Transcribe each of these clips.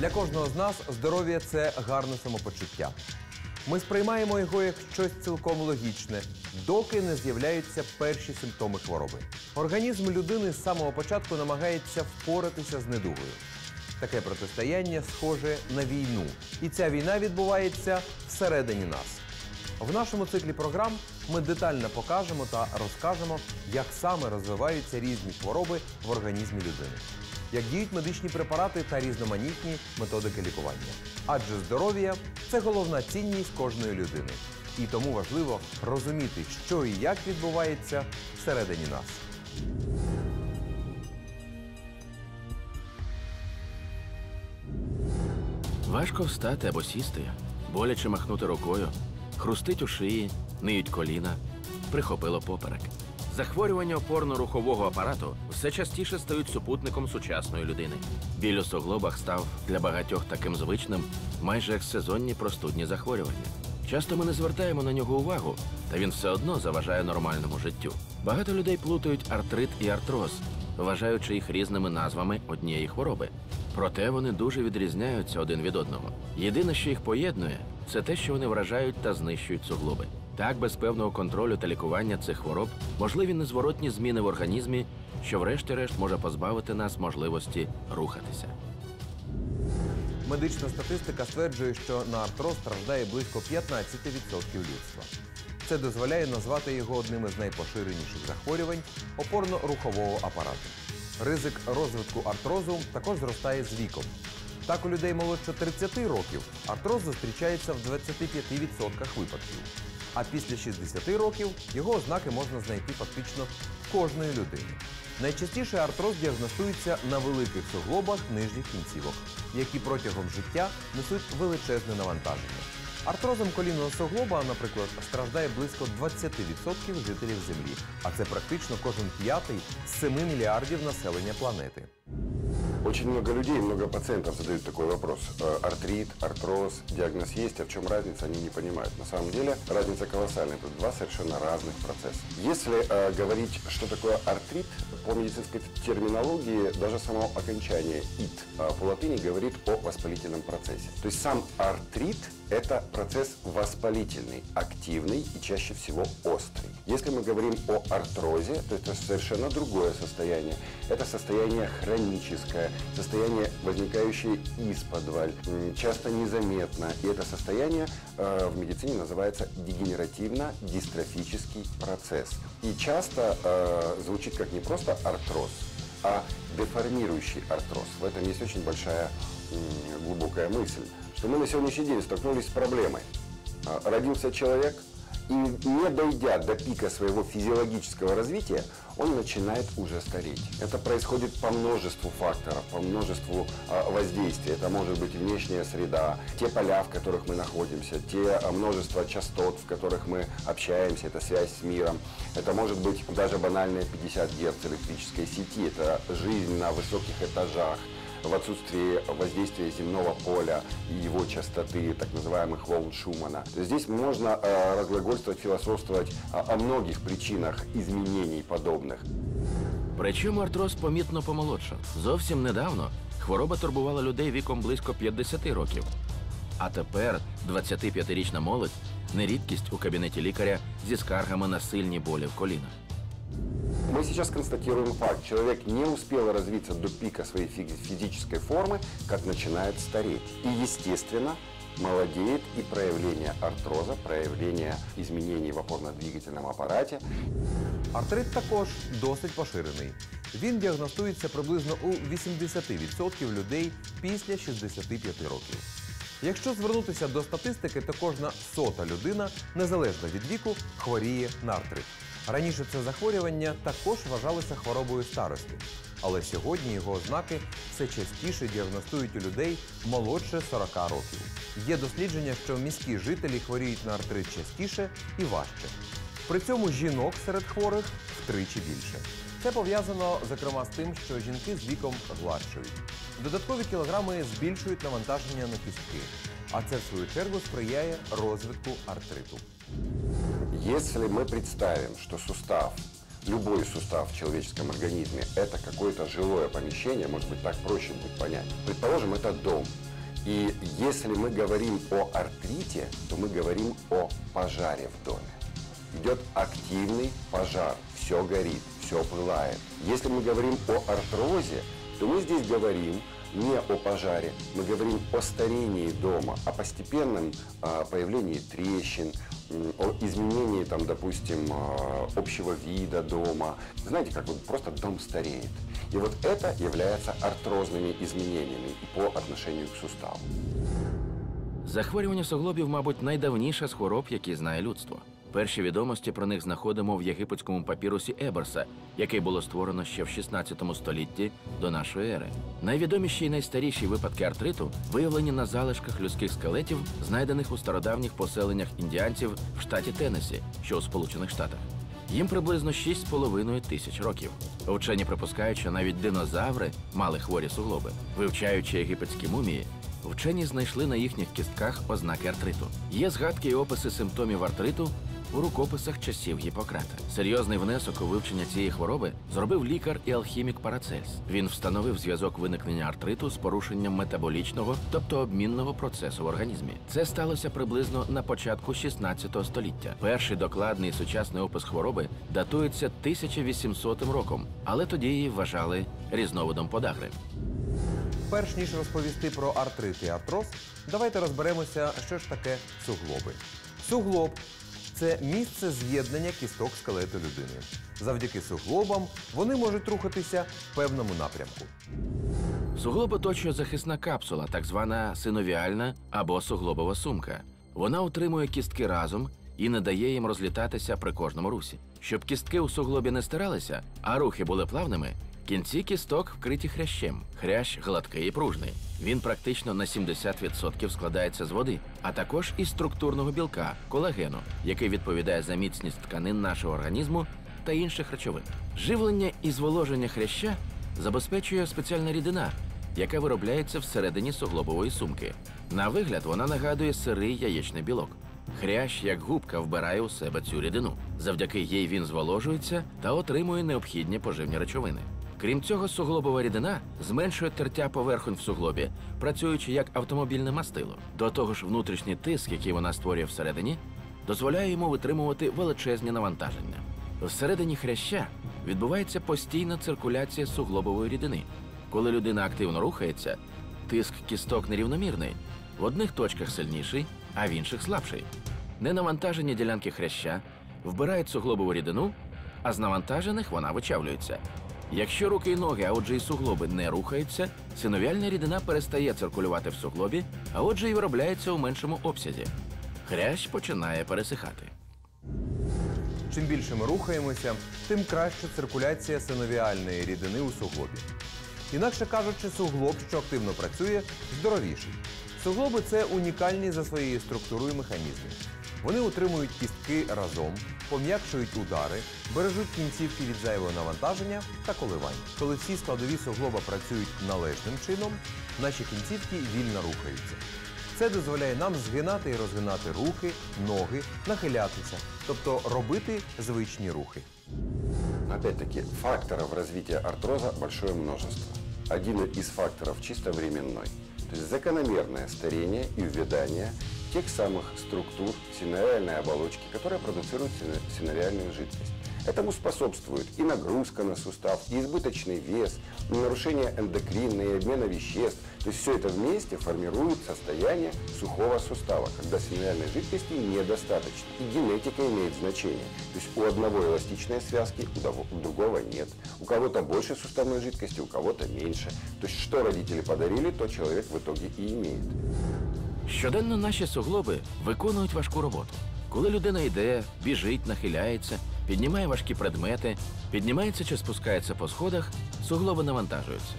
Для кожного з нас здоров'я це гарне самопочуття. Ми сприймаємо його як щось цілком логічне, доки не з'являються перші симптоми хвороби. Організм людини з самого початку намагається впоратися з недугою. Таке протистояння схоже на війну, і ця війна відбувається всередині нас. В нашому циклі програм ми детально покажемо та розкажемо, як саме розвиваються різні хвороби в організмі людини, як діють медичні препарати та різноманітні методики лікування. Адже здоров'я це головна цінність кожної людини. І тому важливо розуміти, що і як відбувається всередині нас. Важко встати або сісти, боляче махнути рукою, хрустить у шиї, ниють коліна, прихопило поперек. Захворювання опорно-рухового апарату все частіше стають супутником сучасної людини. Біль у суглобах став для багатьох таким звичним, майже як сезонні простудні захворювання. Часто ми не звертаємо на нього увагу, та він все одно заважає нормальному життю. Багато людей плутають артрит і артроз, вважаючи їх різними назвами однієї хвороби. Проте вони дуже відрізняються один від одного. Єдине, що їх поєднує, це те, що вони вражають та знищують суглоби. Так, без певного контролю та лікування цих хвороб можливі незворотні зміни в організмі, що врешті-решт може позбавити нас можливості рухатися. Медична статистика стверджує, що на артроз страждає близько 15% людства. Це дозволяє назвати його одним із найпоширеніших захворювань опорно-рухового апарату. Ризик розвитку артрозу також зростає з віком. Так, у людей молодше 30 років артроз зустрічається в 25% випадків. А після 60 років його ознаки можна знайти фактично в кожної людини. Найчастіше артроз діагностується на великих суглобах нижніх кінцівок, які протягом життя несуть величезне навантаження. Артрозом колінного суглоба, наприклад, страждає близько 20% жителів Землі, а це практично кожен п'ятий з 7 мільярдів населення планети. Очень много людей, много пациентов задают такой вопрос. Э, Артрит, артроз, диагноз есть, а в чем разница, они не понимают. На самом деле разница колоссальная. Это два совершенно разных процесса. Если э, говорить, что такое артрит, по медицинской терминологии даже само окончание «ит» э, по латыни говорит о воспалительном процессе. То есть сам артрит – это процесс воспалительный, активный и чаще всего острый. Если мы говорим о артрозе, то это совершенно другое состояние. Это состояние хроническое, состояние, возникающее из подваль, часто незаметно. И это состояние э, в медицине называется дегенеративно-дистрофический процесс. И часто э, звучит как не просто артроз, а деформирующий артроз. В этом есть очень большая глубокая мысль, что мы на сегодняшний день столкнулись с проблемой. А, Родился человек, и не дойдя до пика своего физиологического развития, он начинает уже стареть. Это происходит по множеству факторов, по множеству а, воздействий. Это может быть внешняя среда, те поля, в которых мы находимся, те а, множество частот, в которых мы общаемся, это связь с миром. Это может быть даже банальные 50 Гц электрической сети, это жизнь на высоких этажах, в отсутствии воздействия земного поля и его частоты, так называемых волн Шумана. Здесь можно э, разглагольствовать, философствовать о, о многих причинах изменений подобных. Причому артроз помітно помолодшав. Зовсім недавно хвороба турбувала людей віком близько 50 років. А тепер 25-річна молодь не рідкість у кабінеті лікаря зі скаргами на сильні болі в колінах. Мы сейчас констатируем факт. Человек не успел развиться до пика своей фи- физической формы, как начинает стареть. И, естественно, молодеет и проявление артроза, проявление изменений в опорно-двигательном аппарате. Артрит також досить поширений. Він діагностується приблизно у 80% людей після 65 років. Якщо звернутися до статистики, то кожна сота людина, незалежно від віку, хворіє на артрит. Раніше це захворювання також вважалося хворобою старості, але сьогодні його ознаки все частіше діагностують у людей молодше 40 років. Є дослідження, що міські жителі хворіють на артрит частіше і важче. При цьому жінок серед хворих втричі більше. Це пов'язано зокрема з тим, що жінки з віком гладшують. Додаткові кілограми збільшують навантаження на кістки, а це в свою чергу сприяє розвитку артриту. Если мы представим, что сустав, любой сустав в человеческом организме, это какое-то жилое помещение, может быть, так проще будет понять. Предположим, это дом. И если мы говорим о артрите, то мы говорим о пожаре в доме. Идет активный пожар, все горит, все пылает. Если мы говорим о артрозе, то мы здесь говорим не о пожаре, мы говорим о старении дома, о постепенном а, появлении трещин, о изменении, там, допустим, а, общего вида дома. Знаете, как вот просто дом стареет. И вот это является артрозными изменениями и по отношению к суставу. Захворювання суглобів, мабуть, найдавніша з хвороб, які знає людство. Перші відомості про них знаходимо в єгипетському папірусі Еберса, який було створено ще в 16 столітті до нашої ери. Найвідоміші і найстаріші випадки артриту виявлені на залишках людських скелетів, знайдених у стародавніх поселеннях індіанців в штаті Теннессі, що у Сполучених Штатах. Їм приблизно 6,5 тисяч років. Вчені припускають, що навіть динозаври мали хворі суглоби. Вивчаючи єгипетські мумії, вчені знайшли на їхніх кістках ознаки артриту. Є згадки і описи симптомів артриту у рукописах часів Гіппократа. Серйозний внесок у вивчення цієї хвороби зробив лікар і алхімік Парацельс. Він встановив зв'язок виникнення артриту з порушенням метаболічного, тобто обмінного процесу в організмі. Це сталося приблизно на початку 16 століття. Перший докладний сучасний опис хвороби датується 1800 роком, але тоді її вважали різновидом подагри. Перш ніж розповісти про артрит і артроз, давайте розберемося, що ж таке суглоби. Суглоб це місце з'єднання кісток скелету людини. Завдяки суглобам вони можуть рухатися в певному напрямку. Суглоб оточує захисна капсула, так звана синовіальна або суглобова сумка. Вона утримує кістки разом і не дає їм розлітатися при кожному русі. Щоб кістки у суглобі не стиралися, а рухи були плавними, кінці кісток вкриті хрящем. Хрящ гладкий і пружний. Він практично на 70% складається з води, а також із структурного білка колагену, який відповідає за міцність тканин нашого організму та інших речовин. Живлення і зволоження хряща забезпечує спеціальна рідина, яка виробляється всередині суглобової сумки. На вигляд вона нагадує сирий яєчний білок. Хрящ, як губка, вбирає у себе цю рідину. Завдяки їй він зволожується та отримує необхідні поживні речовини. Крім цього, суглобова рідина зменшує тертя поверхонь в суглобі, працюючи як автомобільне мастило. До того ж, внутрішній тиск, який вона створює всередині, дозволяє йому витримувати величезні навантаження. Всередині хряща відбувається постійна циркуляція суглобової рідини. Коли людина активно рухається, тиск кісток нерівномірний. В одних точках сильніший, а в інших слабший. Ненавантажені ділянки хряща вбирають суглобову рідину, а з навантажених вона вичавлюється. Якщо руки і ноги, а отже і суглоби не рухаються, синовіальна рідина перестає циркулювати в суглобі, а отже і виробляється у меншому обсязі. Хрящ починає пересихати. Чим більше ми рухаємося, тим краще циркуляція синовіальної рідини у суглобі. Інакше кажучи, суглоб, що активно працює, здоровіший. Суглоби це унікальні за своєю структурою механізми. Вони утримують кістки разом, пом'якшують удари, бережуть кінцівки від зайвого навантаження та коливань. Коли всі складові суглоба працюють належним чином, наші кінцівки вільно рухаються. Це дозволяє нам згинати і розгинати руки, ноги, нахилятися, тобто робити звичні рухи. Опять-таки, факторов развития артроза большое множество. Один из факторов чисто временной. То есть закономерное старение и тех самых структур синовиальной оболочки, которая продуцирует синовиальную жидкость. Этому способствует и нагрузка на сустав, и избыточный вес, и нарушение эндокрина и обмена веществ. То есть все это вместе формирует состояние сухого сустава, когда синовиальной жидкости недостаточно. И генетика имеет значение. То есть у одного эластичной связки, у другого нет. У кого-то больше суставной жидкости, у кого-то меньше. То есть что родители подарили, то человек в итоге и имеет. Щоденно наші суглоби виконують важку роботу. Коли людина йде, біжить, нахиляється, піднімає важкі предмети, піднімається чи спускається по сходах, суглоби навантажуються.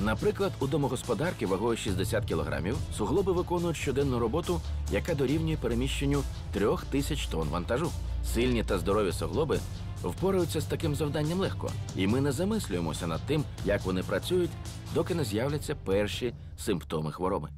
Наприклад, у домогосподарки вагою 60 кілограмів суглоби виконують щоденну роботу, яка дорівнює переміщенню трьох тисяч тонн вантажу. Сильні та здорові суглоби впораються з таким завданням легко, і ми не замислюємося над тим, як вони працюють, доки не з'являться перші симптоми хвороби.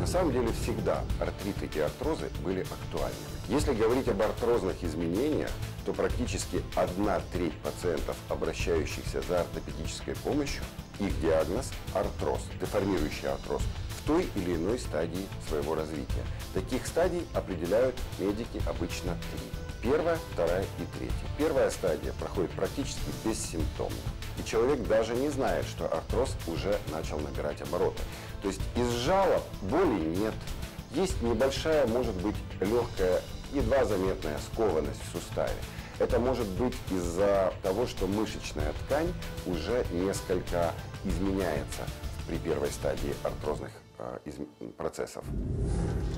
На самом деле всегда артриты и артрозы были актуальными. Если говорить об артрозных изменениях, то практически одна треть пациентов, обращающихся за ортопедической помощью, их диагноз – артроз, деформирующий артроз. той или иной стадии своего развития. Таких стадий определяют медики обычно три. Первая, вторая и третья. Первая стадия проходит практически бессимптомно. И человек даже не знает, что артроз уже начал набирать обороты. То есть из жалоб боли нет. Есть небольшая, может быть, легкая, едва заметная скованность в суставе. Это может быть из-за того, что мышечная ткань уже несколько изменяется при первой стадии артрозных э, изм- процессов.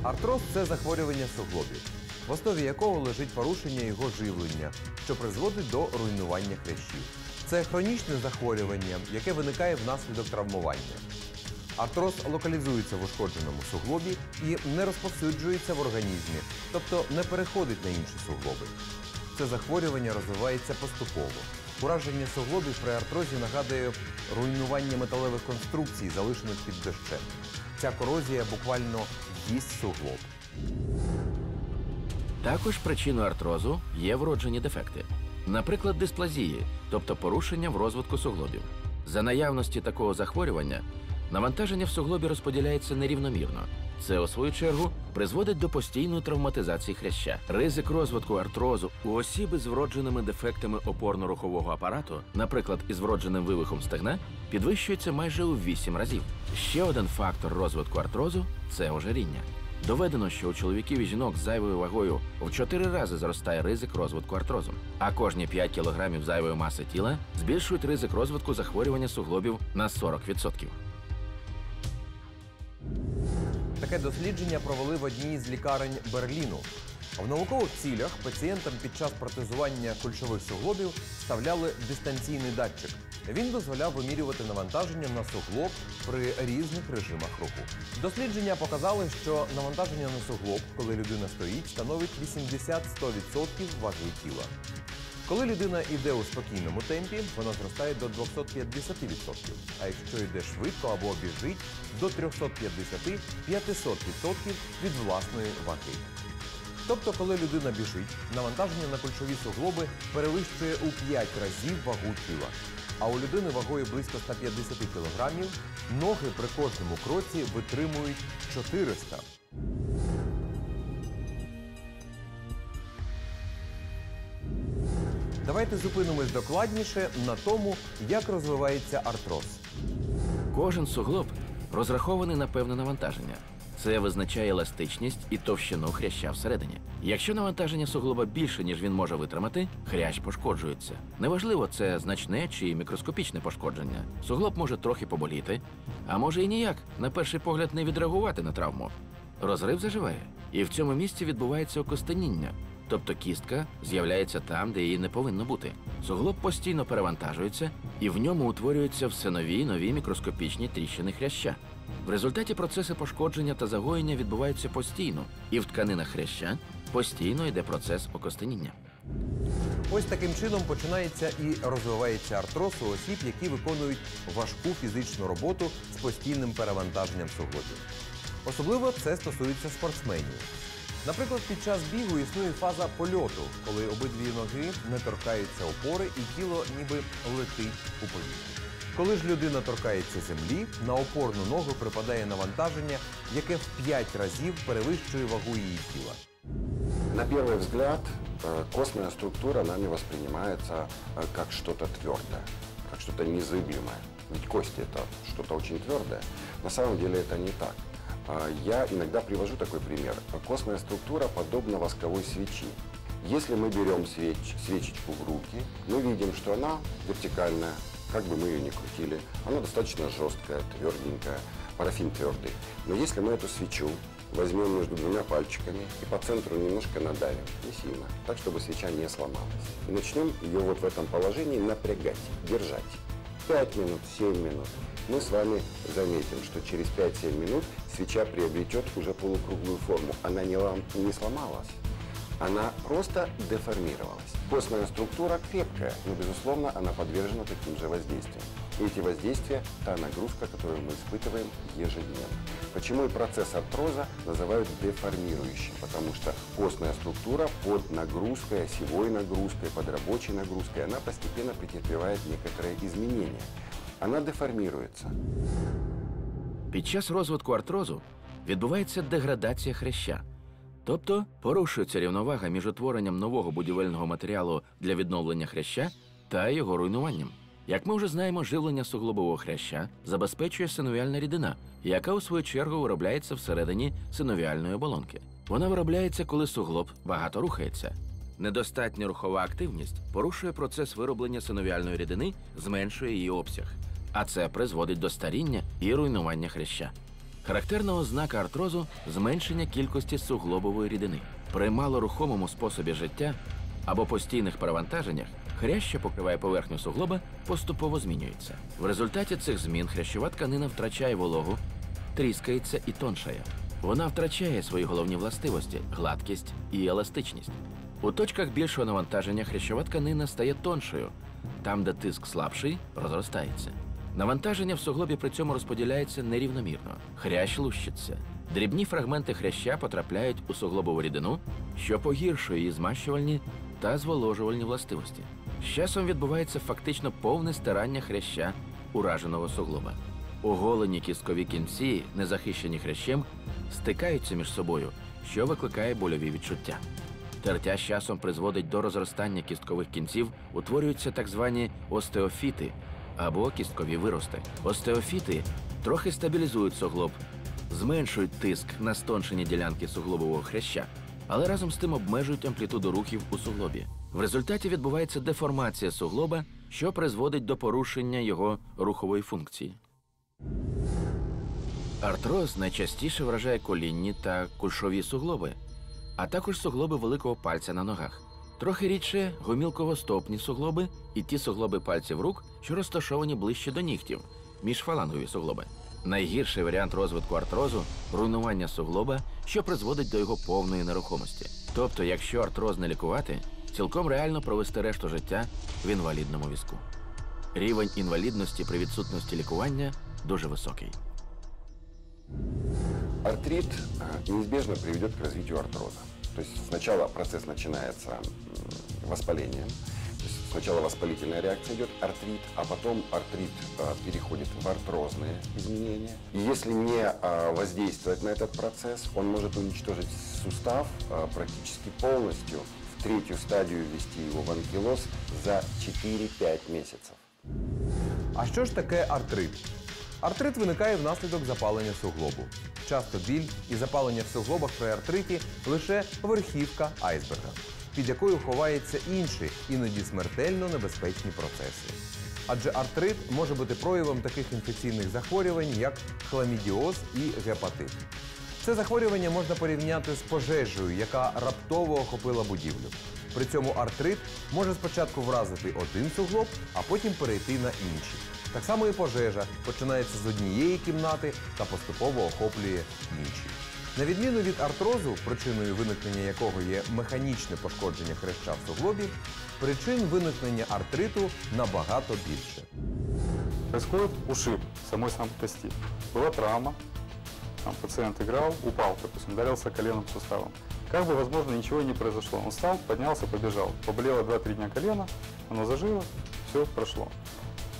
Артроз це захворювання суглобів, в основі якого лежить порушення його живлення, що призводить до руйнування хрящів. Це хронічне захворювання, яке виникає внаслідок травмування. Артроз локалізується в ушкодженому суглобі і не розповсюджується в організмі, тобто не переходить на інші суглоби. Це захворювання розвивається поступово. Ураження суглобів при артрозі нагадує руйнування металевих конструкцій, залишених під дощем. Ця корозія буквально їсть суглоб. Також причиною артрозу є вроджені дефекти, наприклад, дисплазії, тобто порушення в розвитку суглобів. За наявності такого захворювання навантаження в суглобі розподіляється нерівномірно. Це, у свою чергу, призводить до постійної травматизації хряща. Ризик розвитку артрозу у осіби з вродженими дефектами опорно-рухового апарату, наприклад, із вродженим вивихом стегна, підвищується майже у 8 разів. Ще один фактор розвитку артрозу це ожиріння. Доведено, що у чоловіків і жінок з зайвою вагою в 4 рази зростає ризик розвитку артрозу, а кожні 5 кілограмів зайвої маси тіла збільшують ризик розвитку захворювання суглобів на 40%. Таке дослідження провели в одній з лікарень Берліну. В наукових цілях пацієнтам під час протезування кульшових суглобів вставляли дистанційний датчик. Він дозволяв вимірювати навантаження на суглоб при різних режимах руху. Дослідження показали, що навантаження на суглоб, коли людина стоїть, становить 80-100% ваги тіла. Коли людина йде у спокійному темпі, воно зростає до 250%. А якщо йде швидко або біжить, до 350-500% від власної ваги. Тобто, коли людина біжить, навантаження на кульшові суглоби перевищує у 5 разів вагу тіла. А у людини вагою близько 150 кг ноги при кожному кроці витримують 400. Давайте зупинимось докладніше на тому, як розвивається артроз. Кожен суглоб розрахований на певне навантаження. Це визначає еластичність і товщину хряща всередині. Якщо навантаження суглоба більше, ніж він може витримати, хрящ пошкоджується. Неважливо, це значне чи мікроскопічне пошкодження. Суглоб може трохи поболіти, а може і ніяк, на перший погляд, не відреагувати на травму. Розрив заживає, і в цьому місці відбувається окостеніння, тобто кістка з'являється там, де її не повинно бути. Суглоб постійно перевантажується, і в ньому утворюються все нові й нові мікроскопічні тріщини хряща. В результаті процеси пошкодження та загоєння відбуваються постійно, і в тканинах хряща постійно йде процес окостеніння. Ось таким чином починається і розвивається артроз у осіб, які виконують важку фізичну роботу з постійним перевантаженням суглобів. Особливо це стосується спортсменів. Наприклад, під час бігу існує фаза польоту, коли обидві ноги не торкаються опори і тіло ніби летить у повітрі. Коли ж людина торкається землі, на опорну ногу припадає навантаження, яке в 5 разів перевищує вагу її тіла. На первый взгляд, э, костная структура нами воспринимается э, как что-то твердое, как что-то незыблемое. Ведь кости это что-то очень твердое. На самом деле это не так. А, Я иногда привожу такой пример. Костная структура подобна восковой свечи. Если мы берем свеч- свечечку в руки, мы видим, что она вертикальная, как бы мы ее ни крутили. Она достаточно жесткая, тверденькая, парафин твердый. Но если мы эту свечу возьмем между двумя пальчиками и по центру немножко надавим, не сильно, так, чтобы свеча не сломалась. И начнем ее вот в этом положении напрягать, держать. 5 минут, 7 минут. Мы с вами заметим, что через 5-7 минут свеча приобретет уже полукруглую форму. Она не, лом- не сломалась, она просто деформировалась. Костная структура крепкая, но, безусловно, она подвержена таким же воздействиям. И эти воздействия – та нагрузка, которую мы испытываем ежедневно. Почему и процесс артроза называют деформирующим? Потому что костная структура под нагрузкой, осевой нагрузкой, под рабочей нагрузкой, она постепенно претерпевает некоторые изменения. Она деформируется. Під час розвитку артрозу відбувається деградація хряща, тобто порушується рівновага між утворенням нового будівельного матеріалу для відновлення хряща та його руйнуванням. Як ми вже знаємо, живлення суглобового хряща забезпечує синовіальна рідина, яка у свою чергу виробляється всередині синовіальної оболонки. Вона виробляється, коли суглоб багато рухається. Недостатня рухова активність порушує процес вироблення синовіальної рідини, зменшує її обсяг, а це призводить до старіння і руйнування хряща. Характерна ознака артрозу зменшення кількості суглобової рідини. При малорухомому способі життя або постійних перевантаженнях хрящ, що покриває поверхню суглоба, поступово змінюється. В результаті цих змін хрящова тканина втрачає вологу, тріскається і тоншає. Вона втрачає свої головні властивості гладкість і еластичність. У точках більшого навантаження хрящова тканина стає тоншою. Там, де тиск слабший, розростається. Навантаження в суглобі при цьому розподіляється нерівномірно. Хрящ лущиться. Дрібні фрагменти хряща потрапляють у суглобову рідину, що погіршує її змащувальні та зволожувальні властивості. З часом відбувається фактично повне стирання хряща ураженого суглоба. Оголені кісткові кінці, незахищені хрящем, стикаються між собою, що викликає больові відчуття. Тертя з часом призводить до розростання кісткових кінців, утворюються так звані остеофіти або кісткові вирости. Остеофіти трохи стабілізують суглоб, зменшують тиск на стоншені ділянки суглобового хряща, але разом з тим обмежують амплітуду рухів у суглобі. В результаті відбувається деформація суглоба, що призводить до порушення його рухової функції. Артроз найчастіше вражає колінні та кульшові суглоби, а також суглоби великого пальця на ногах. Трохи рідше гомілково-стопні суглоби і ті суглоби пальців рук, що розташовані ближче до нігтів, міжфалангові суглоби. Найгірший варіант розвитку артрозу руйнування суглоба, що призводить до його повної нерухомості. Тобто, якщо артроз не лікувати, цілком реально провести решту життя в інвалідному візку. Рівень інвалідності при відсутності лікування дуже високий. Артрит э, неизбежно приведет к развитию артроза. То есть сначала процесс начинается воспалением, то есть сначала воспалительная реакция идет, артрит, а потом артрит э, переходит в артрозные изменения. И если не э, воздействовать на этот процесс, он может уничтожить сустав э, практически полностью, в третью стадию ввести его в анкилоз за 4-5 месяцев. А що ж таке артрит? Артрит виникає внаслідок запалення суглобу. Часто біль і запалення в суглобах при артриті лише верхівка айсберга, під якою ховаються інші, іноді смертельно небезпечні процеси. Адже артрит може бути проявом таких інфекційних захворювань, як хламідіоз і гепатит. Це захворювання можна порівняти з пожежею, яка раптово охопила будівлю. При цьому артрит може спочатку вразити один суглоб, а потім перейти на інший. Так само і пожежа починається з однієї кімнати та поступово охоплює інші. На відміну від артрозу, причиною виникнення якого є механічне пошкодження хреща в суглобі, причин виникнення артриту набагато більше. Происходит ушиб самой самой кости. Была травма, там пациент играл, упал, допустим, ударился коленом суставом. Как бы, возможно, ничего не произошло. Он встал, поднялся, побежал. Поболело 2-3 дня колено, оно зажило, все прошло.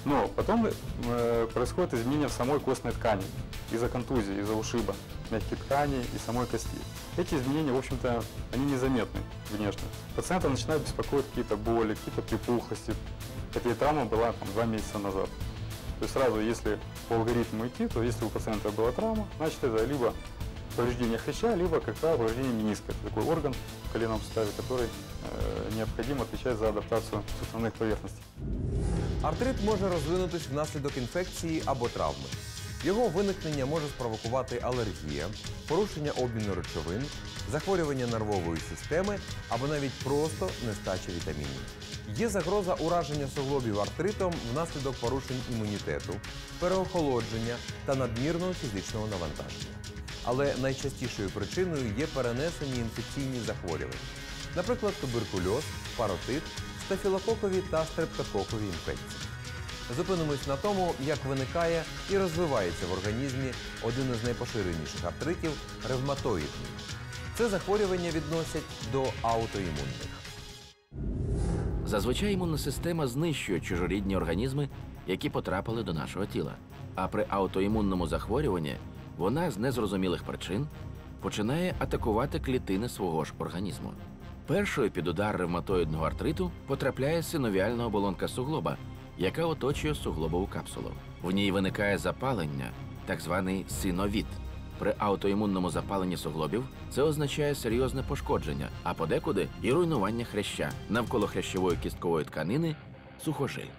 Но потом э, происходит изменение в самой костной ткани из-за контузии, из-за ушиба мягких тканей и самой кости. Эти изменения, в общем-то, они незаметны внешне. Пациента начинают беспокоить какие-то боли, какие-то припухлости. Эта травма была там, два месяца назад. То есть сразу, если по алгоритму идти, то если у пациента была травма, значит это либо повреждение хряща, либо, как правило, повреждение мениска. Это такой орган в коленном суставе, который э, необходимо отвечать за адаптацию суставных поверхностей. Артрит може розвинутись внаслідок інфекції або травми. Його виникнення може спровокувати алергія, порушення обміну речовин, захворювання нервової системи або навіть просто нестача вітамінів. Є загроза ураження суглобів артритом внаслідок порушень імунітету, переохолодження та надмірного фізичного навантаження. Але найчастішою причиною є перенесені інфекційні захворювання, наприклад, туберкульоз, паротит, стафілококові та стрептококові інфекції. Зупинимось на тому, як виникає і розвивається в організмі один із найпоширеніших артритів ревматоїдний. Це захворювання відносять до аутоімунних. Зазвичай імунна система знищує чужорідні організми, які потрапили до нашого тіла. А при аутоімунному захворюванні вона з незрозумілих причин починає атакувати клітини свого ж організму. Першою під удар ревматоїдного артриту потрапляє синовіальна оболонка суглоба, яка оточує суглобову капсулу. В ній виникає запалення, так званий синовіт. При аутоімунному запаленні суглобів це означає серйозне пошкодження, а подекуди і руйнування хряща навколо хрящової кісткової тканини сухожиль.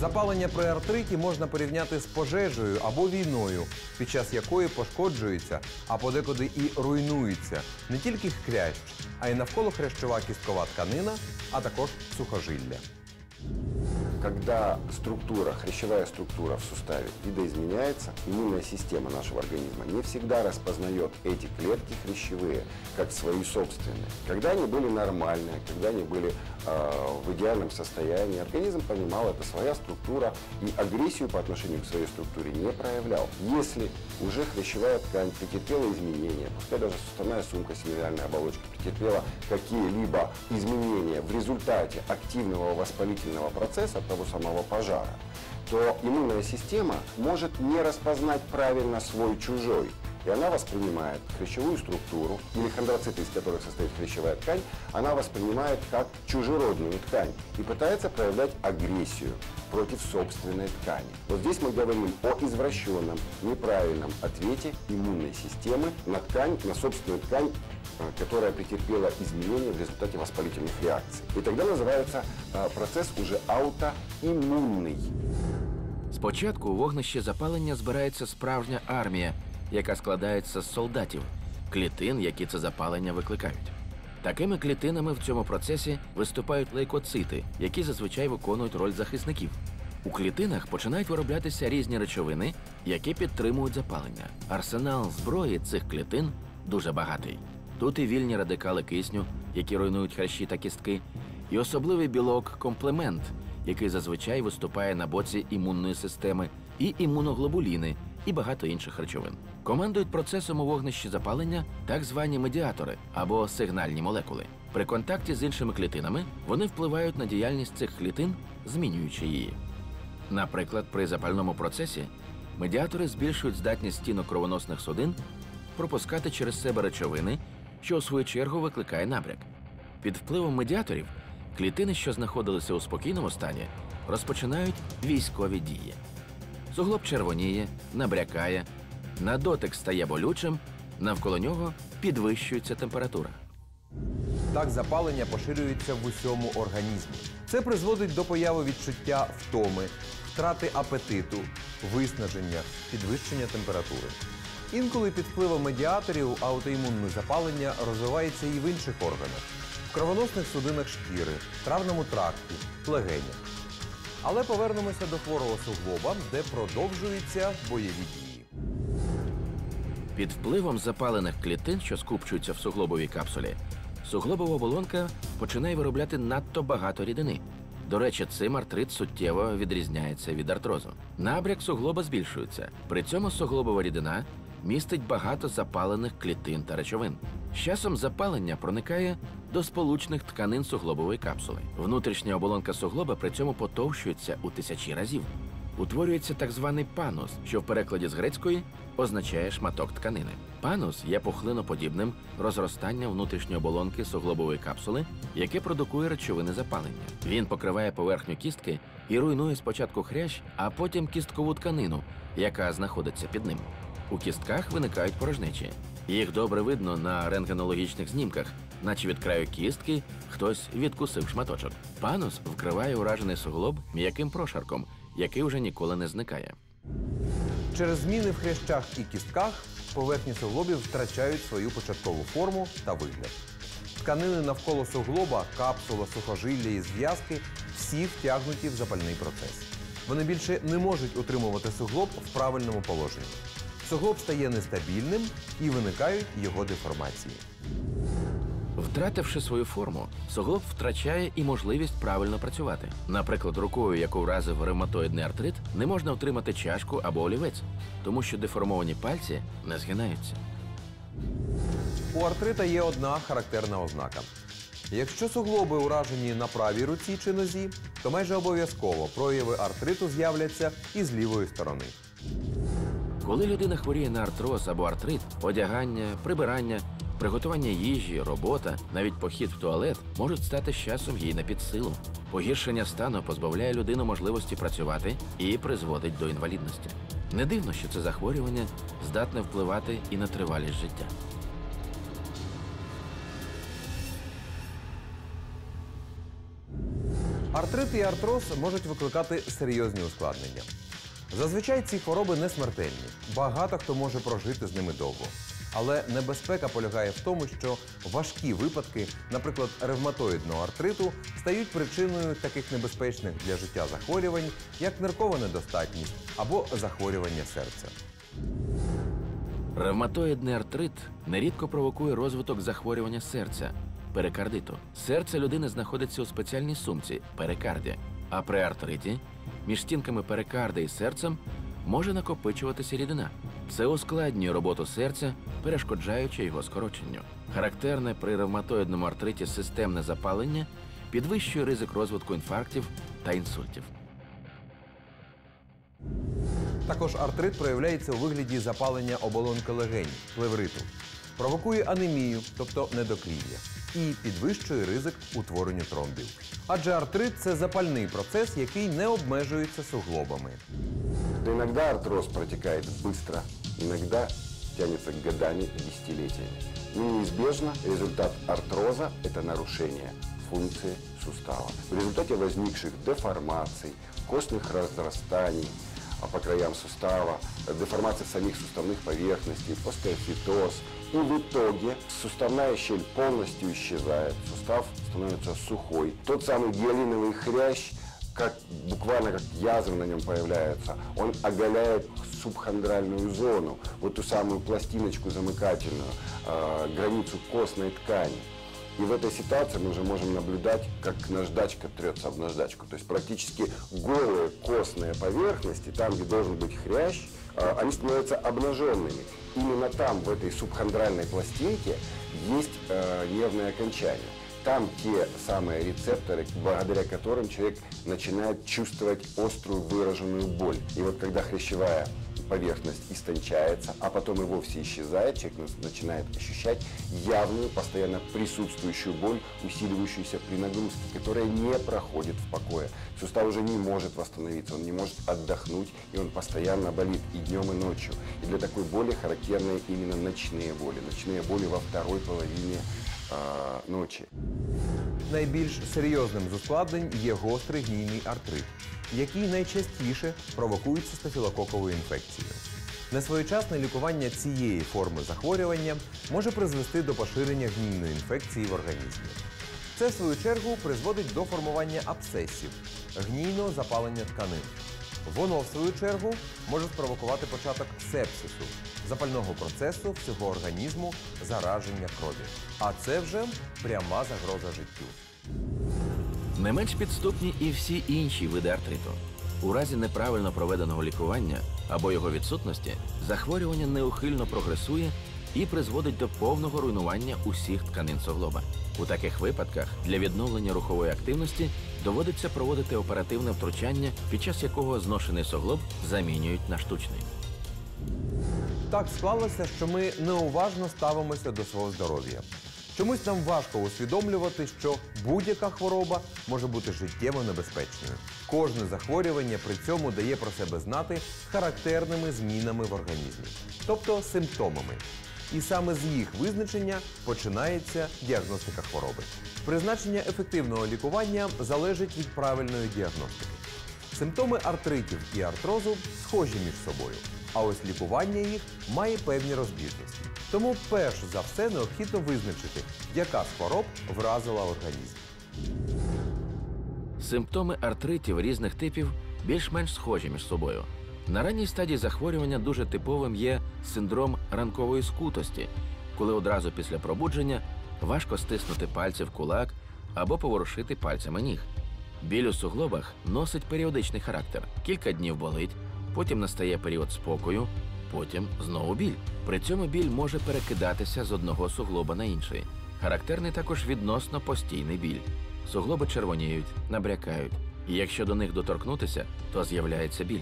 Запалення при артриті можна порівняти з пожежею або війною, під час якої пошкоджується, а подекуди і руйнується не тільки хрящ, а й навколо хрящова кісткова тканина, а також сухожилля. Когда структура, хрящевая структура в суставе видоизменяется, иммунная система нашего организма не всегда распознает эти клетки хрящевые как свои собственные. Когда они были нормальные, когда они были э, в идеальном состоянии, организм понимал, это своя структура и агрессию по отношению к своей структуре не проявлял. Если уже хрящевая ткань претерпела изменения, пускай даже суставная сумка синевиальной оболочки претерпела какие-либо изменения в результате активного воспалительного процесса того самого пожара, то иммунная система может не распознать правильно свой чужой. И она воспринимает хрящевую структуру или хондроциты, из которых состоит хрящевая ткань, она воспринимает как чужеродную ткань и пытается проявлять агрессию против собственной ткани. Вот здесь мы говорим о извращенном, неправильном ответе иммунной системы на ткань, на собственную ткань, э, которая претерпела изменения в результате воспалительных реакций. И тогда называется э, процесс уже аутоиммунный. Спочатку у вогнищі запалення збирається справжня армія, Яка складається з солдатів, клітин, які це запалення викликають. Такими клітинами в цьому процесі виступають лейкоцити, які зазвичай виконують роль захисників. У клітинах починають вироблятися різні речовини, які підтримують запалення. Арсенал зброї цих клітин дуже багатий. Тут і вільні радикали кисню, які руйнують хрящі та кістки, і особливий білок комплемент, який зазвичай виступає на боці імунної системи, і імуноглобуліни, і багато інших речовин. Командують процесом у вогнищі запалення так звані медіатори або сигнальні молекули. При контакті з іншими клітинами вони впливають на діяльність цих клітин, змінюючи її. Наприклад, при запальному процесі медіатори збільшують здатність стінок кровоносних судин пропускати через себе речовини, що у свою чергу викликає набряк. Під впливом медіаторів клітини, що знаходилися у спокійному стані, розпочинають військові дії. Суглоб червоніє, набрякає, на дотик стає болючим, навколо нього підвищується температура. Так запалення поширюється в усьому організмі. Це призводить до появи відчуття втоми, втрати апетиту, виснаження, підвищення температури. Інколи під впливом медіаторів аутоімунне запалення розвивається і в інших органах в кровоносних судинах шкіри, травному тракті, легенях. Але повернемося до хворого суглоба, де продовжуються бойові дії. Під впливом запалених клітин, що скупчуються в суглобовій капсулі, суглобова оболонка починає виробляти надто багато рідини. До речі, цим артрит суттєво відрізняється від артрозу. Набряк суглоба збільшується. При цьому суглобова рідина містить багато запалених клітин та речовин. З часом запалення проникає до сполучних тканин суглобової капсули. Внутрішня оболонка суглоба при цьому потовщується у тисячі разів. Утворюється так званий панус, що в перекладі з грецької означає шматок тканини. Панус є пухлиноподібним розростанням внутрішньої оболонки суглобової капсули, яке продукує речовини запалення. Він покриває поверхню кістки і руйнує спочатку хрящ, а потім кісткову тканину, яка знаходиться під ним. У кістках виникають порожнечі. Їх добре видно на рентгенологічних знімках, наче від краю кістки хтось відкусив шматочок. Панус вкриває уражений суглоб м'яким прошарком, який вже ніколи не зникає. Через зміни в хрящах і кістках поверхні суглобів втрачають свою початкову форму та вигляд. Тканини навколо суглоба, капсула, сухожилля і зв'язки всі втягнуті в запальний процес. Вони більше не можуть утримувати суглоб в правильному положенні. Суглоб стає нестабільним і виникають його деформації. Втративши свою форму, суглоб втрачає і можливість правильно працювати. Наприклад, рукою, яку вразив ревматоїдний артрит, не можна втримати чашку або олівець, тому що деформовані пальці не згинаються. У артрита є одна характерна ознака. Якщо суглоби уражені на правій руці чи нозі, то майже обов'язково прояви артриту з'являться і з лівої сторони. Коли людина хворіє на артроз або артрит, одягання, прибирання, приготування їжі, робота, навіть похід в туалет можуть стати з часом їй на підсилу. Погіршення стану позбавляє людину можливості працювати і призводить до інвалідності. Не дивно, що це захворювання здатне впливати і на тривалість життя. Артрит і артроз можуть викликати серйозні ускладнення. Зазвичай ці хвороби не смертельні. Багато хто може прожити з ними довго. Але небезпека полягає в тому, що важкі випадки, наприклад, ревматоїдного артриту, стають причиною таких небезпечних для життя захворювань, як ниркова недостатність або захворювання серця. Ревматоїдний артрит нерідко провокує розвиток захворювання серця перикардиту. Серце людини знаходиться у спеціальній сумці перикарді, а при артриті між стінками перикарди і серцем може накопичуватися рідина. Це ускладнює роботу серця, перешкоджаючи його скороченню. Характерне при ревматоїдному артриті системне запалення підвищує ризик розвитку інфарктів та інсультів. Також артрит проявляється у вигляді запалення оболонки легень, плевриту, провокує анемію, тобто недокрів'я, і підвищує ризик утворенню тромбів. Адже артрит це запальний процес, який не обмежується суглобами. То иногда артроз протекает быстро, иногда тянется годами и десятилетиями. Но неизбежно результат артроза – это нарушение функции сустава. В результате возникших деформаций, костных разрастаний а по краям сустава, э, деформации самих суставных поверхностей, остеофитоз. И в итоге суставная щель полностью исчезает, сустав становится сухой. Тот самый гиалиновый хрящ как буквально как язвы на нем появляются. Он оголяет субхондральную зону, вот ту самую пластиночку замыкательную, э, границу костной ткани. И в этой ситуации мы уже можем наблюдать, как наждачка трется об наждачку. То есть практически голые костные поверхности, там, где должен быть хрящ, э, они становятся обнаженными. Именно там, в этой субхондральной пластинке, есть э, нервные окончания. Там те самые рецепторы, благодаря которым человек начинает чувствовать острую выраженную боль. И вот когда хрящевая поверхность истончается, а потом и вовсе исчезает, человек на- начинает ощущать явную, постоянно присутствующую боль, усиливающуюся при нагрузке, которая не проходит в покое. Сустав уже не может восстановиться, он не может отдохнуть, и он постоянно болит и днем, и ночью. И для такой боли характерны именно ночные боли. Ночные боли во второй половине а, ночи. Найбільш серйозним з ускладнень є гострий гнійний артрит, який найчастіше провокується стафілококовою інфекцією. Несвоєчасне лікування цієї форми захворювання може призвести до поширення гнійної інфекції в організмі. Це, в свою чергу, призводить до формування абсцесів, гнійного запалення тканин. Воно, в свою чергу, може спровокувати початок сепсису, запального процесу всього організму, зараження крові. А це вже пряма загроза життю. Не менш підступні і всі інші види артриту. У разі неправильно проведеного лікування або його відсутності захворювання неухильно прогресує і призводить до повного руйнування усіх тканин суглоба. У таких випадках для відновлення рухової активності доводиться проводити оперативне втручання, під час якого зношений суглоб замінюють на штучний. Так склалося, що ми неуважно ставимося до свого здоров'я. Чомусь нам важко усвідомлювати, що будь-яка хвороба може бути життєво небезпечною. Кожне захворювання при цьому дає про себе знати характерними змінами в організмі, тобто симптомами. І саме з їх визначення починається діагностика хвороби. Призначення ефективного лікування залежить від правильної діагностики. Симптоми артритів і артрозу схожі між собою, а ось лікування їх має певні розбіжності. Тому перш за все необхідно визначити, яка з хвороб вразила організм. Симптоми артритів різних типів більш-менш схожі між собою. На ранній стадії захворювання дуже типовим є синдром ранкової скутості, коли одразу після пробудження важко стиснути пальці в кулак або поворушити пальцями ніг. Біль у суглобах носить періодичний характер. Кілька днів болить, потім настає період спокою, потім знову біль. При цьому біль може перекидатися з одного суглоба на інший. Характерний також відносно постійний біль. Суглоби червоніють, набрякають, і якщо до них доторкнутися, то з'являється біль.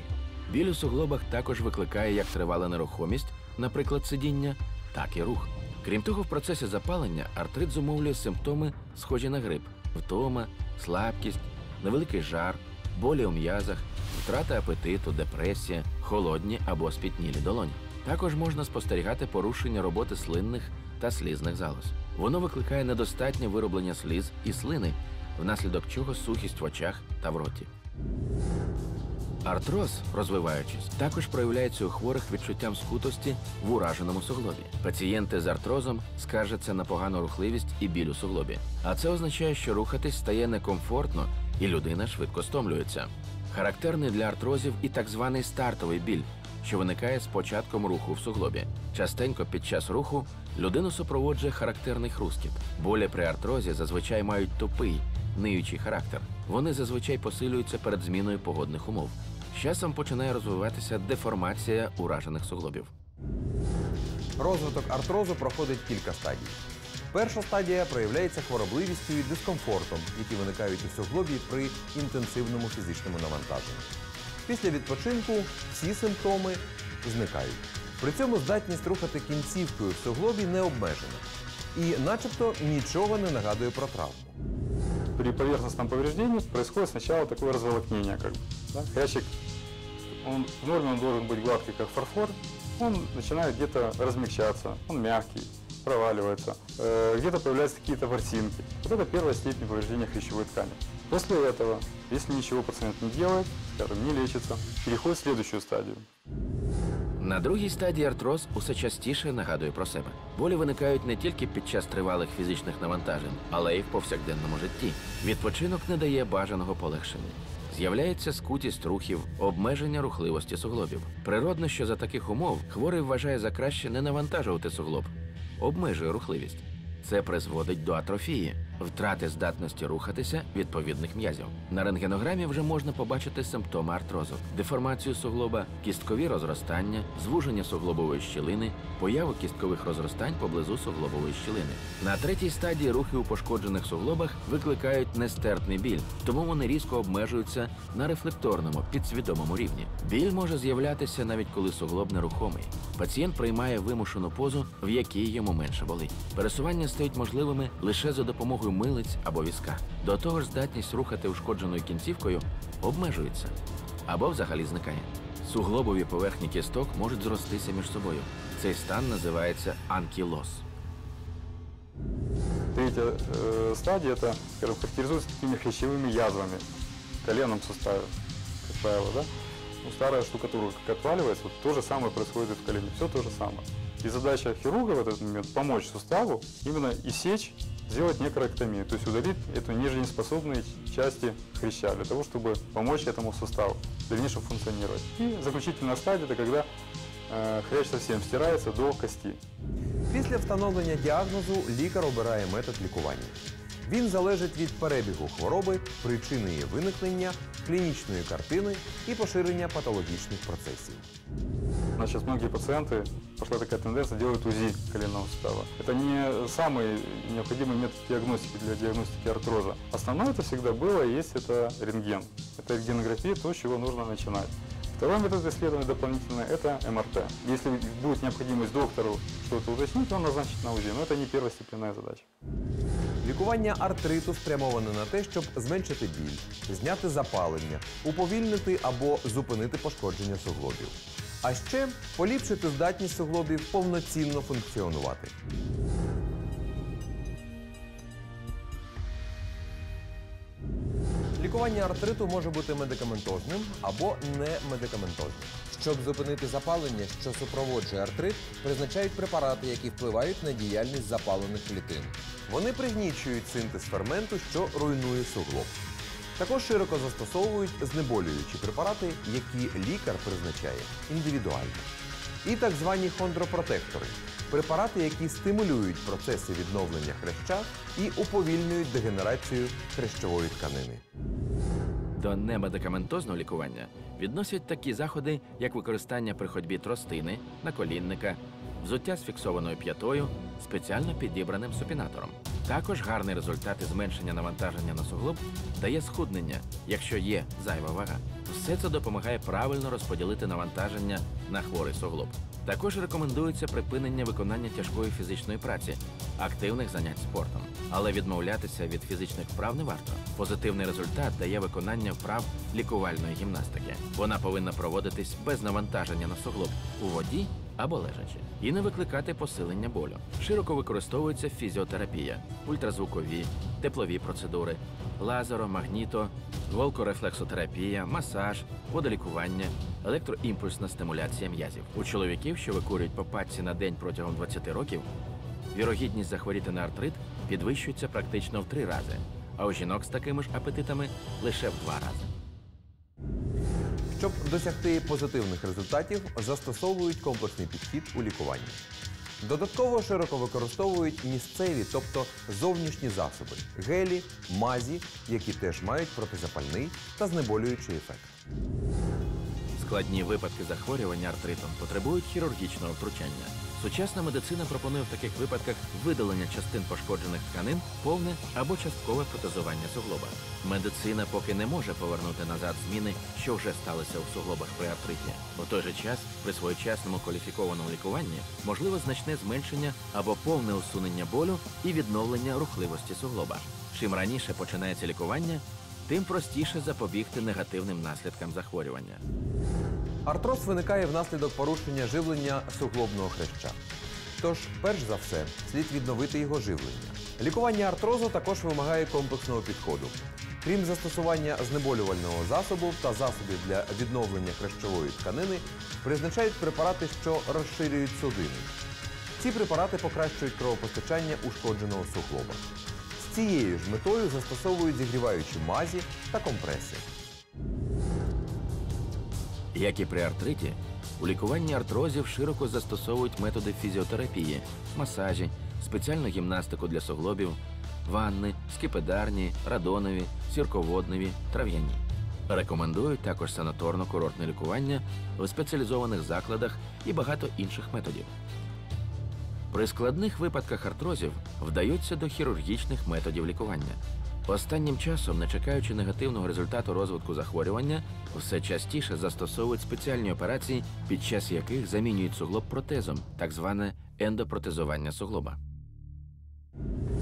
Біль у суглобах також викликає як тривала нерухомість, наприклад, сидіння, так і рух. Крім того, в процесі запалення артрит зумовлює симптоми, схожі на грип: втома, слабкість, невеликий жар, болі у м'язах, втрата апетиту, депресія, холодні або спітнілі долоні. Також можна спостерігати порушення роботи слинних та слізних залоз. Воно викликає недостатнє вироблення сліз і слини, внаслідок чого сухість в очах та в роті. Артроз, розвиваючись, також проявляється у хворих відчуттям скутості в ураженому суглобі. Пацієнти з артрозом скаржаться на погану рухливість і біль у суглобі. А це означає, що рухатись стає некомфортно і людина швидко стомлюється. Характерний для артрозів і так званий стартовий біль, що виникає з початком руху в суглобі. Частенько під час руху людину супроводжує характерний хрускіт. Болі при артрозі зазвичай мають тупий, ниючий характер. Вони зазвичай посилюються перед зміною погодних умов. Часом починає розвиватися деформація уражених суглобів. Розвиток артрозу проходить кілька стадій. Перша стадія проявляється хворобливістю і дискомфортом, які виникають у суглобі при інтенсивному фізичному навантаженні. Після відпочинку всі симптоми зникають. При цьому здатність рухати кінцівкою в суглобі не обмежена. І начебто нічого не нагадує про травму. При поверхностном повреждении происходит сначала такое разволокнение. Как бы, да? Хрящик, он, в норме он должен быть гладкий, как фарфор. Он начинает где-то размягчаться, он мягкий, проваливается. Э, где-то появляются какие-то ворсинки. Вот это первая степень повреждения хрящевой ткани. После этого, если ничего пациент не делает, скажем, не лечится, переходит в следующую стадию. На другій стадії артроз усе частіше нагадує про себе. Болі виникають не тільки під час тривалих фізичних навантажень, але й в повсякденному житті. Відпочинок не дає бажаного полегшення. З'являється скутість рухів, обмеження рухливості суглобів. Природно, що за таких умов хворий вважає за краще не навантажувати суглоб, обмежує рухливість. Це призводить до атрофії, втрати здатності рухатися відповідних м'язів. На рентгенограмі вже можна побачити симптоми артрозу: деформацію суглоба, кісткові розростання, звуження суглобової щілини, появу кісткових розростань поблизу суглобової щілини. На третій стадії рухи у пошкоджених суглобах викликають нестерпний біль, тому вони різко обмежуються на рефлекторному підсвідомому рівні. Біль може з'являтися навіть коли суглоб нерухомий. Пацієнт приймає вимушену позу, в якій йому менше болить. Пересування стають можливими лише за допомогою милиць або візка. До того ж, здатність рухати ушкодженою кінцівкою обмежується або взагалі зникає. Суглобові поверхні кісток можуть зростися між собою. Цей стан називається анкілоз. Третья э, стадия это, скажем, характеризуется такими хрящевыми язвами в коленном суставе, как правило, да? Ну, старая штукатурка как отваливается, вот то же самое происходит и в колене, все то же самое. И задача хирурга в этот момент помочь суставу именно иссечь, сделать некорректомию, то есть удалить эту нежизнеспособные части хряща для того, чтобы помочь этому суставу в дальнейшем функционировать. И заключительная стадия это когда э, хрящ совсем стирается до кости. Після встановлення діагнозу лікар обирає метод лікування. Він залежить від перебігу хвороби, причини її виникнення, клінічної картини і поширення патологічних процесів. Значит, многие пациенты, пошла такая тенденция, делают УЗИ коленного сустава. Это не самый необходимый метод диагностики для диагностики артроза. Основное это всегда было и есть это рентген. Это рентгенография, то, с чего нужно начинать. Второй метод исследования дополнительный – это МРТ. Если будет необходимость доктору что-то уточнить, он назначит на УЗИ, но это не первостепенная задача. Лікування артриту спрямоване на те, щоб зменшити біль, зняти запалення, уповільнити або зупинити пошкодження суглобів. А ще поліпшити здатність суглобів повноцінно функціонувати. Лікування артриту може бути медикаментозним або не медикаментозним. Щоб зупинити запалення, що супроводжує артрит, призначають препарати, які впливають на діяльність запалених клітин. Вони пригнічують синтез ферменту, що руйнує суглоб. Також широко застосовують знеболюючі препарати, які лікар призначає індивідуально. І так звані хондропротектори препарати, які стимулюють процеси відновлення хряща і уповільнюють дегенерацію хрящової тканини. До немедикаментозного лікування відносять такі заходи, як використання при ходьбі тростини, наколінника, взуття з фіксованою п'ятою, спеціально підібраним супінатором. Також гарний результат і зменшення навантаження на суглоб дає схуднення, якщо є зайва вага. Все це допомагає правильно розподілити навантаження на хворий суглоб. Також рекомендується припинення виконання тяжкої фізичної праці, активних занять спортом. Але відмовлятися від фізичних вправ не варто. Позитивний результат дає виконання вправ лікувальної гімнастики. Вона повинна проводитись без навантаження на суглоб у воді або лежачи, і не викликати посилення болю. Широко використовується фізіотерапія, ультразвукові, теплові процедури, лазеро, магніто, волкорефлексотерапія, масаж, водолікування, електроімпульсна стимуляція м'язів. У чоловіків, що викурюють по пачці на день протягом 20 років, вірогідність захворіти на артрит підвищується практично в три рази, а у жінок з такими ж апетитами лише в два рази. Щоб досягти позитивних результатів, застосовують комплексний підхід у лікуванні. Додатково широко використовують місцеві, тобто зовнішні засоби, гелі, мазі, які теж мають протизапальний та знеболюючий ефект. Складні випадки захворювання артритом потребують хірургічного втручання. Сучасна медицина пропонує в таких випадках видалення частин пошкоджених тканин, повне або часткове протезування суглоба. Медицина поки не може повернути назад зміни, що вже сталися у суглобах при артриті. У той же час, при своєчасному кваліфікованому лікуванні можливо значне зменшення або повне усунення болю і відновлення рухливості суглоба. Чим раніше починається лікування, тим простіше запобігти негативним наслідкам захворювання. Артроз виникає внаслідок порушення живлення суглобного хреща. Тож, перш за все, слід відновити його живлення. Лікування артрозу також вимагає комплексного підходу. Крім застосування знеболювального засобу та засобів для відновлення хрещової тканини, призначають препарати, що розширюють судини. Ці препарати покращують кровопостачання ушкодженого суглоба. З цією ж метою застосовують зігріваючі мазі та компреси. Як і при артриті, у лікуванні артрозів широко застосовують методи фізіотерапії, масажі, спеціальну гімнастику для суглобів, ванни, скипидарні, радонові, сірководневі, трав'яні. Рекомендують також санаторно-курортне лікування у спеціалізованих закладах і багато інших методів. При складних випадках артрозів вдаються до хірургічних методів лікування. Останнім часом, не чекаючи негативного результату розвитку захворювання, все частіше застосовують спеціальні операції, під час яких замінюють суглоб протезом, так зване ендопротезування суглоба.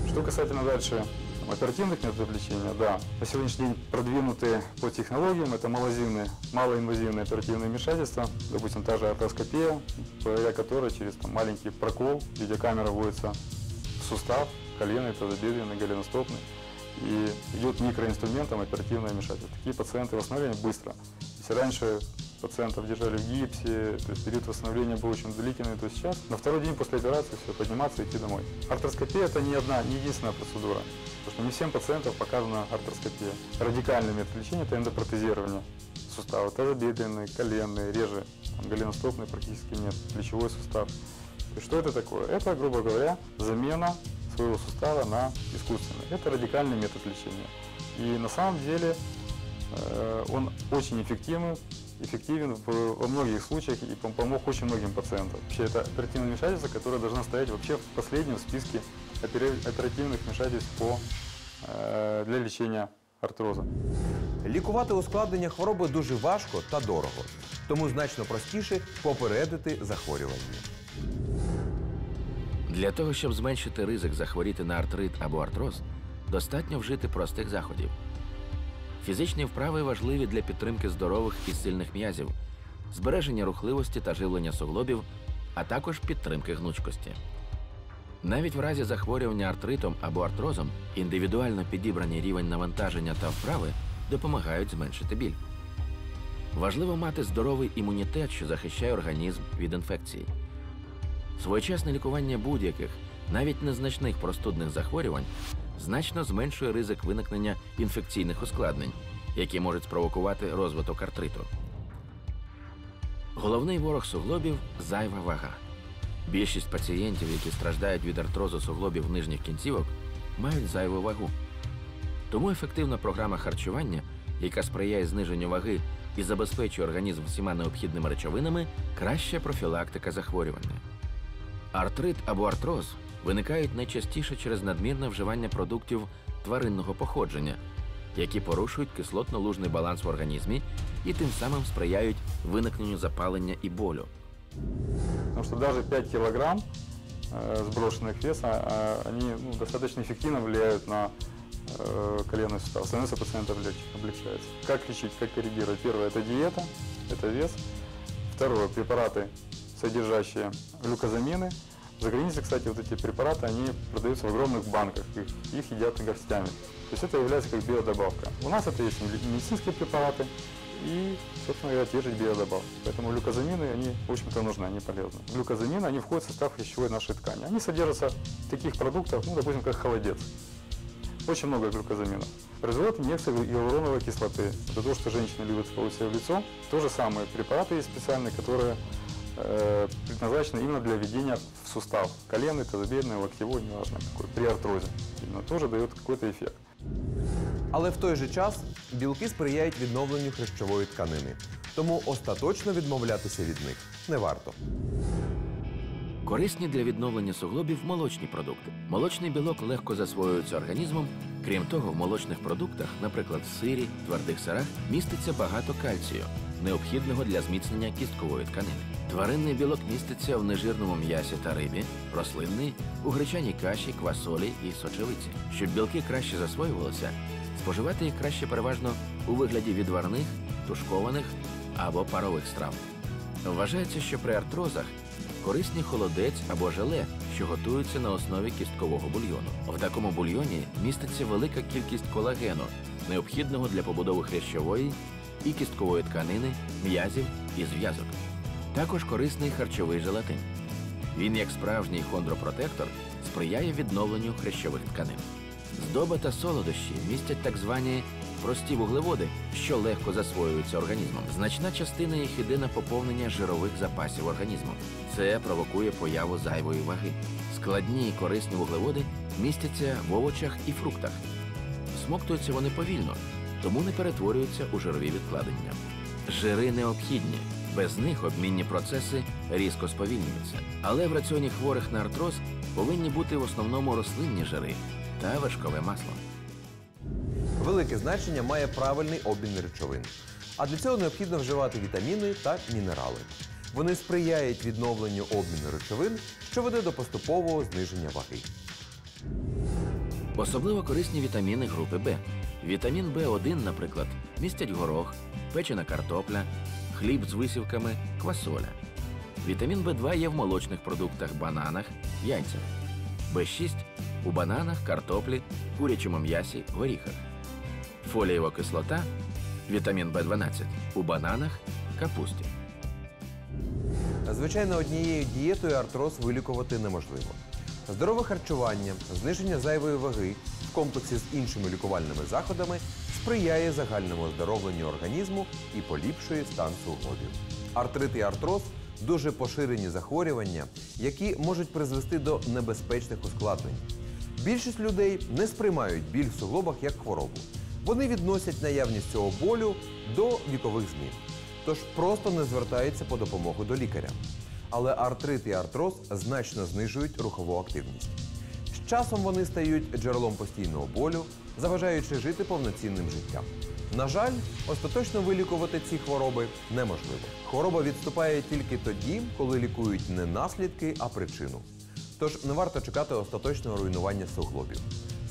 Что касательно дальше оперативных методов лечения, да, на сегодняшний день продвинутые по технологиям, это малоинвазивные, малоинвазивные оперативные вмешательства, допустим, та же артроскопия, благодаря которой через там, маленький прокол видеокамера вводится в сустав, коленный, тазобедренный, голеностопный, И идет микроинструментом оперативное вмешательство. Такие пациенты восстановление быстро. Если раньше пациентов держали в гипсе, то есть период восстановления был очень длительный, то сейчас на второй день после операции все, подниматься и идти домой. Артроскопия это не одна, не единственная процедура, потому что не всем пациентам показана артроскопия. Радикальный метод лечения это эндопротезирование сустава, тазобедренный, коленный, реже, там, голеностопный практически нет, плечевой сустав. Есть что это такое? Это, грубо говоря, замена своего сустава на искусственный. Это радикальный метод лечения. И на самом деле э, он очень эффективен, эффективен в- во многих случаях и пом- помог очень многим пациентам. Вообще это оперативное вмешательство, которое должно стоять вообще в последнем списке опера- оперативных вмешательств по, э, для лечения артроза. Лікувати ускладнення хвороби дуже важко та дорого, тому значно простіше попередити захворювання. Для того, щоб зменшити ризик захворіти на артрит або артроз, достатньо вжити простих заходів. Фізичні вправи важливі для підтримки здорових і сильних м'язів, збереження рухливості та живлення суглобів, а також підтримки гнучкості. Навіть в разі захворювання артритом або артрозом індивідуально підібраний рівень навантаження та вправи допомагають зменшити біль. Важливо мати здоровий імунітет, що захищає організм від інфекцій. Своєчасне лікування будь-яких, навіть незначних простудних захворювань, значно зменшує ризик виникнення інфекційних ускладнень, які можуть спровокувати розвиток артриту. Головний ворог суглобів зайва вага. Більшість пацієнтів, які страждають від артрозу суглобів нижніх кінцівок, мають зайву вагу. Тому ефективна програма харчування, яка сприяє зниженню ваги і забезпечує організм всіма необхідними речовинами, краща профілактика захворювання. Артрит або артроз виникають найчастіше через надмірне вживання продуктів тваринного походження, які порушують кислотно-лужний баланс в організмі і тим самим сприяють виникненню запалення і болю. Потому что даже 5 килограмм э, сброшенных веса, а, они ну, достаточно эффективно влияют на э, коленный сустав. Становится пациент облегче- облегчается. Как лечить, как коррегировать? Первое – это диета, это вес. Второе – препараты, содержащие глюкозамины. За границей, кстати, вот эти препараты, они продаются в огромных банках, их, их едят горстями. То есть это является как биодобавка. У нас это есть меди- медицинские препараты и, собственно говоря, те же биодобавки. Поэтому глюкозамины, они, в общем-то, нужны, они полезны. Глюкозамины, они входят в состав пищевой нашей ткани. Они содержатся в таких продуктах, ну, допустим, как холодец. Очень много глюкозаминов. Производят инъекции гиалуроновой кислоты. Это то, что женщины любят себе в лицо. То же самое. Препараты есть специальные, которые э, предназначены именно для введения в сустав. Коленный, тазобедренный, локтевой, неважно какой, при артрозе. Именно тоже дает какой-то эффект. Але в той же час білки сприяють відновленню хрящової тканини, тому остаточно відмовлятися від них не варто. Корисні для відновлення суглобів молочні продукти. Молочний білок легко засвоюється організмом. Крім того, в молочних продуктах, наприклад, в сирі, твердих сирах, міститься багато кальцію, необхідного для зміцнення кісткової тканини. Тваринний білок міститься в нежирному м'ясі та рибі, рослинний у гречаній каші, квасолі і сочевиці. Щоб білки краще засвоювалися, споживати їх краще переважно у вигляді відварних, тушкованих або парових страв. Вважається, що при артрозах корисні холодець або желе, що готуються на основі кісткового бульйону. В такому бульйоні міститься велика кількість колагену, необхідного для побудови хрящової і кісткової тканини, м'язів і зв'язок. Також корисний харчовий желатин. Він, як справжній хондропротектор, сприяє відновленню хрящових тканин. Здоба та солодощі містять так звані прості вуглеводи, що легко засвоюються організмом. Значна частина їх іде на поповнення жирових запасів організму. Це провокує появу зайвої ваги. Складні і корисні вуглеводи містяться в овочах і фруктах. Смоктуються вони повільно, тому не перетворюються у жирові відкладення. Жири необхідні. Без них обмінні процеси різко сповільнюються. Але в раціоні хворих на артроз повинні бути в основному рослинні жири та вершкове масло. Велике значення має правильний обмін речовин. А для цього необхідно вживати вітаміни та мінерали. Вони сприяють відновленню обміну речовин, що веде до поступового зниження ваги. Особливо корисні вітаміни групи Б. Вітамін В1, наприклад, містять горох, печена картопля, хліб з висівками, квасоля. Вітамін В2 є в молочних продуктах, бананах, яйцях. В6 у бананах, картоплі, курячому м'ясі, горіхах. Фолієва кислота, вітамін В12 у бананах, капусті. Звичайно, однією дієтою артроз вилікувати неможливо. Здорове харчування, зниження зайвої ваги в комплексі з іншими лікувальними заходами сприяє загальному оздоровленню організму і поліпшує стан суглобів. Артрит і артроз дуже поширені захворювання, які можуть призвести до небезпечних ускладнень. Більшість людей не сприймають біль в суглобах як хворобу. Вони відносять наявність цього болю до вікових змін тож просто не звертаються по допомогу до лікаря. Але артрит і артроз значно знижують рухову активність. З часом вони стають джерелом постійного болю, заважаючи жити повноцінним життям. На жаль, остаточно вилікувати ці хвороби неможливо. Хвороба відступає тільки тоді, коли лікують не наслідки, а причину. Тож не варто чекати остаточного руйнування суглобів.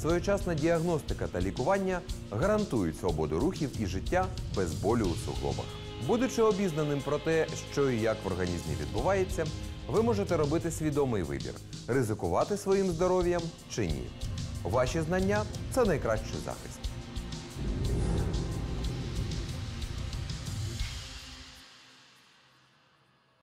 Своєчасна діагностика та лікування гарантують свободу рухів і життя без болю у суглобах. Будучи обізнаним про те, що і як в організмі відбувається, ви можете робити свідомий вибір ризикувати своїм здоров'ям чи ні. Ваші знання це найкращий захист.